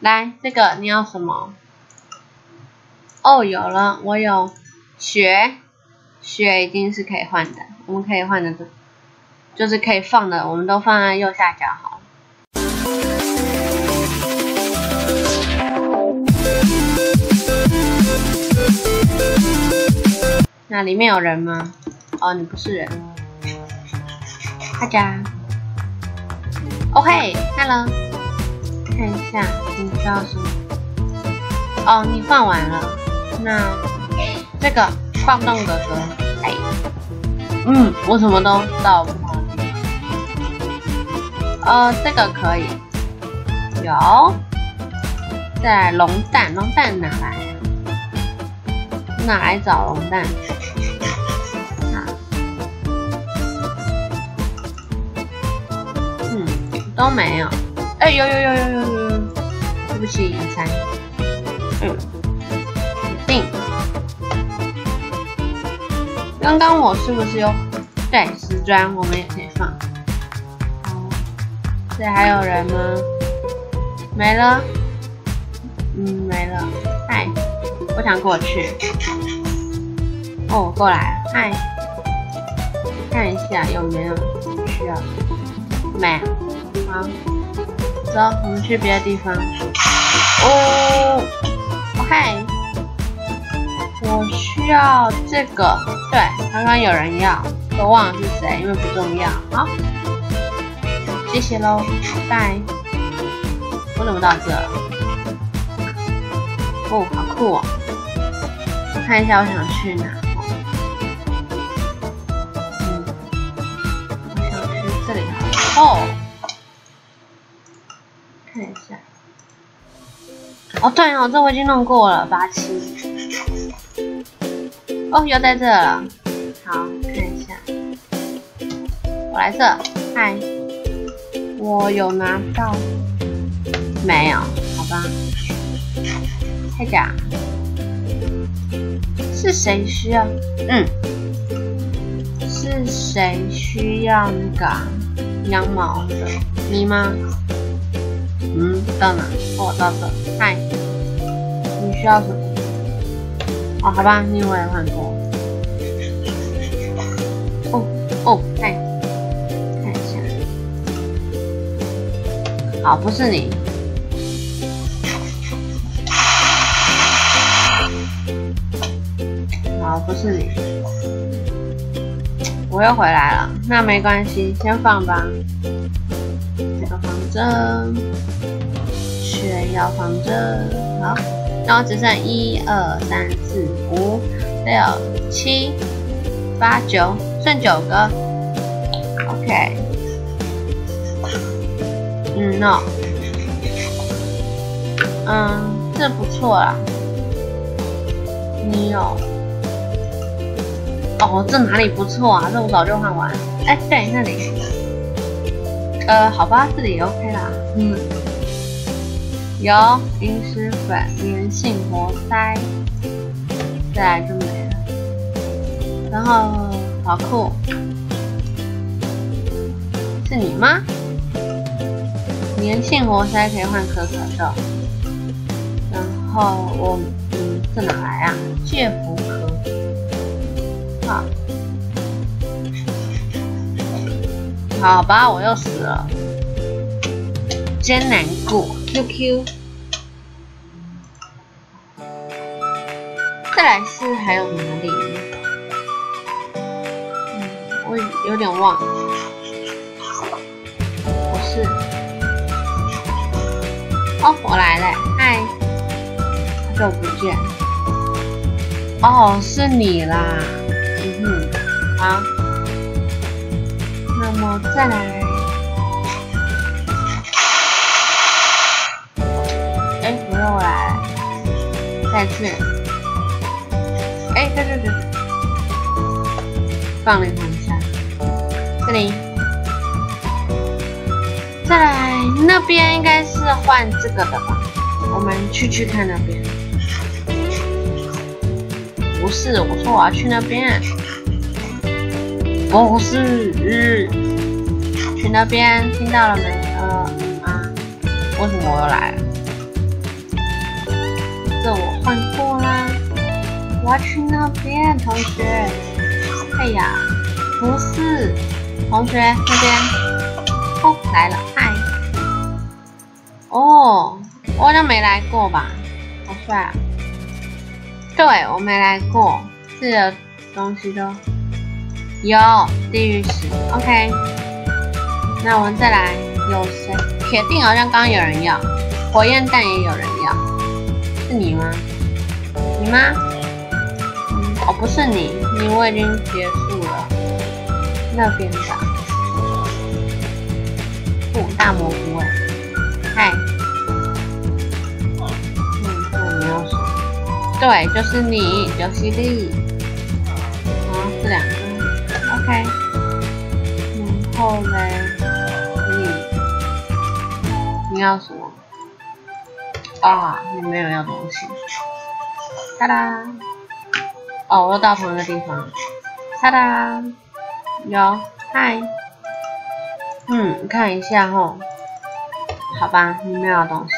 来，这个你要什么？哦，有了，我有血，血已经是可以换的，我们可以换的，就是可以放的，我们都放在右下角好了。那里面有人吗？哦，你不是人。大家，OK，Hello，看一下你需要什么？哦，你放完了。那这个放动哥哥，哎，嗯，我什么都到不同的地方。呃，这个可以，有。在龙蛋，龙蛋哪来？哪来找龙蛋？嗯，都没有。哎，有有有有有有，对不起，隐山。嗯，定。刚刚我是不是有？对，石砖我们也可以放。好，这还有人吗？没了。嗯，没了。嗨，我想过去。哦，过来。嗨，看一下有没有需要。没。好，走，我们去别的地方。哦嗨。我需要这个。对，刚刚有人要，都忘了是谁，因为不重要。好，谢谢喽，拜。我怎么到这？哦，好酷哦！看一下，我想去哪？嗯，我想去这里哦。哦，对哦，这我已经弄过了，八七。哦，又在这了。好，看一下。我来这，嗨。我有拿到？没有，好吧。太假，是谁需要？嗯，是谁需要那个羊毛的？你吗？嗯，到哪？哦，到这。嗨，你需要什么？哦，好吧，你我也换过。哦哦，看，看一下。好，不是你。好不是你，我又回来了，那没关系，先放吧。这个放这，血要放这，好，然后只剩一二三四五六七八九，剩九个。OK，嗯，no，嗯，这不错啦，你有。哦，这哪里不错啊？这我早就换完。哎，对，那里。呃，好吧，这里 OK 啦。嗯。有阴湿粉、粘性活塞，再来就没了。然后好酷，是你吗？粘性活塞可以换可可豆。然后我，嗯，这哪来啊？介福壳。好吧，我又死了，真难过。QQ，再来是还有哪里？嗯，我有点忘。不是。哦，我来了，嗨，好久不见。哦，是你啦。嗯哼，好，那么再来，再次，哎，对对对，放了一下，这里，再来那边应该是换这个的吧？我们去去看那边，不是，我说我要去那边。不是，去那边听到了没？呃啊，为什么我又来了？我要去那边，同学。哎呀，不是，同学那边。哦，来了，嗨。哦，我好像没来过吧？好帅啊！对，我没来过，这的东西都有地狱石。OK，那我们再来，有谁？铁定好像刚有人要，火焰弹也有人要，是你吗？你吗？哦，不是你，你我已经结束了。那边的，不大蘑菇哎，嗨，嗯，这你要说，对，就是你，就是你。好，这两个，OK。然后嘞，你，你要什么？啊，你没有要东西。哒哒，哦，我又到同一个地方。哒哒，有，嗨，嗯，看一下吼，好吧，你没有东西。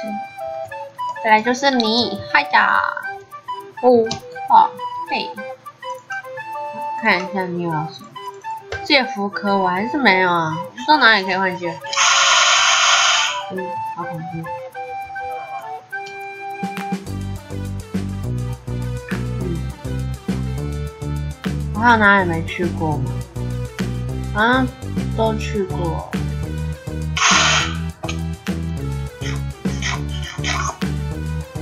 再来就是你，嗨呀，五，二，嘿，看一下你有什么？借福壳我还是没有啊，不知道哪里可以换借。嗯，好恐怖。还有哪里没去过吗？好像都去过。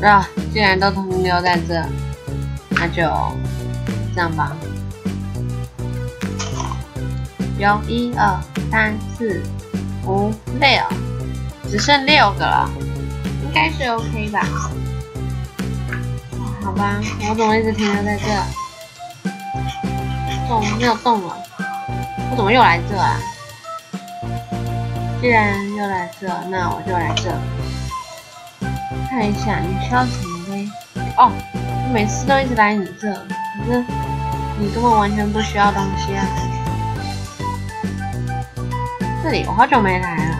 啊，既然都停留在这，那就这样吧。有一二三四五六，只剩六个了，应该是 OK 吧？好吧，我怎么一直停留在这？动没有动了，我怎么又来这啊？既然又来这，那我就来这。看一下你需要什么呗？哦，我每次都一直来你这，可是你根本完全不需要东西啊。这里我好久没来了，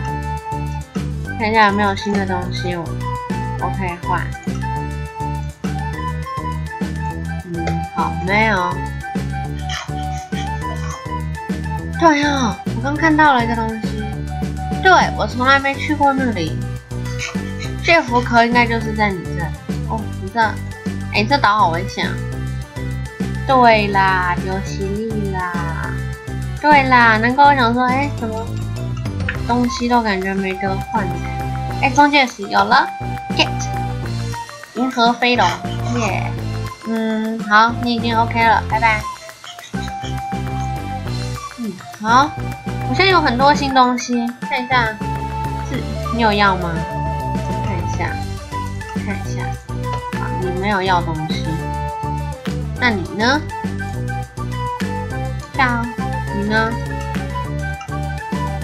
看一下有没有新的东西我我可以换。嗯，好，没有。对哦，我刚看到了一个东西。对，我从来没去过那里。这福壳应该就是在你这。哦，你这，哎，这岛好危险啊。对啦，有实力啦。对啦，难怪我想说，哎，怎么东西都感觉没得换？哎，中介石有了，get，银河飞龙，耶。嗯，好，你已经 OK 了，拜拜。好，我现在有很多新东西，看一下，是，你有要吗？看一下，看一下，好，你没有要东西，那你呢？下，你呢？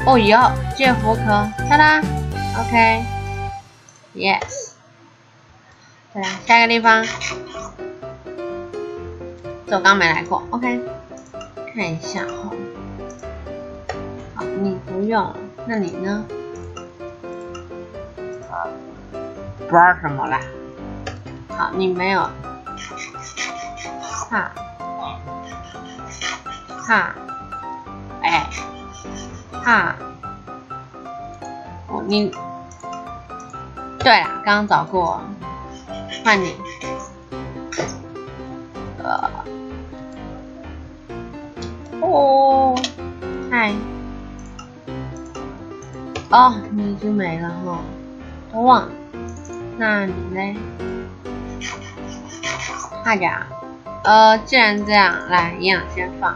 哦哟，借福壳，哒哒，OK，Yes，再来下一个地方，这我刚没来过，OK，看一下哈。你不用，那你呢？不知道什么啦。好，你没有。哈，哈，哎，哈，哦，你，对了，刚刚找过，换你。呃，哦，嗨。哦，你已经没了哈，都忘了。那你呢？大家，呃，既然这样，来营养先放。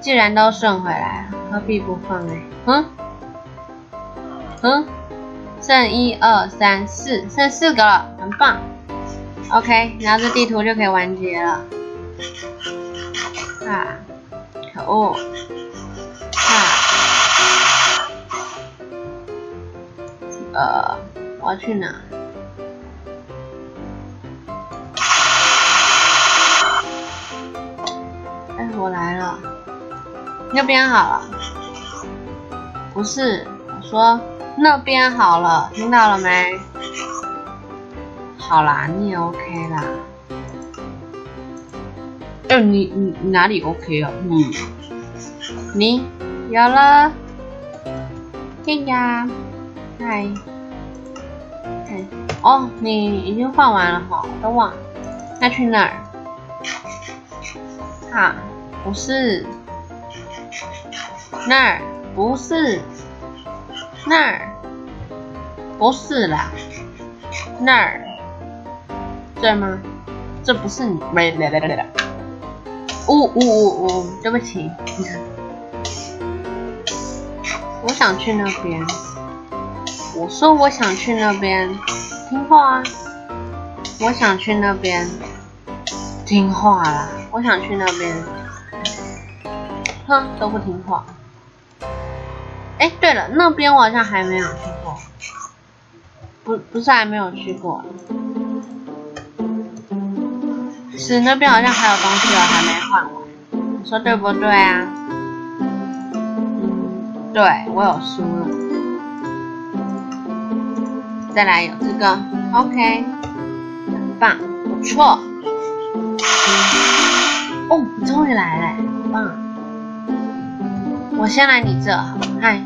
既然都顺回来了，何必不放呢？嗯？嗯？剩一二三四，剩四个了，很棒。OK，然后这地图就可以完结了。啊，可恶！呃，我要去哪？哎，我来了，那边好了。不是，我说那边好了，听到了没？好啦，你也 OK 啦。哎，你你你哪里 OK 啊？你你有了，对呀，嗨，嗨，哦，你已经放完了哈，都忘了，那去哪儿？哈，不是，那儿不是，那儿。不是啦，那儿，对吗？这不是你，来来来来来，呜呜呜呜，对不起，我想去那边，我说我想去那边，听话啊，我想去那边，听话啦，我想去那边，哼，都不听话。哎，对了，那边我好像还没有去过，不不是还没有去过。是那边好像还有东西我还没换完，你说对不对啊？对我有输再来有这个，OK，很棒，不错。哦，你终于来了，好棒！我先来你这，嗨。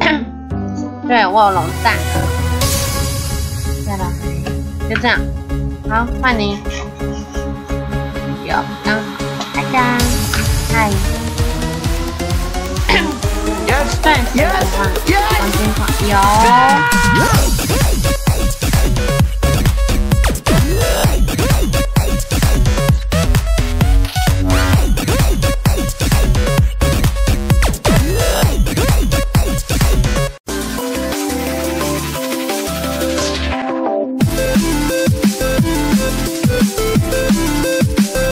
对我有龙蛋，再来，就这样。好，换你。有，刚好，大家，嗨。对，喜欢，黄金款有。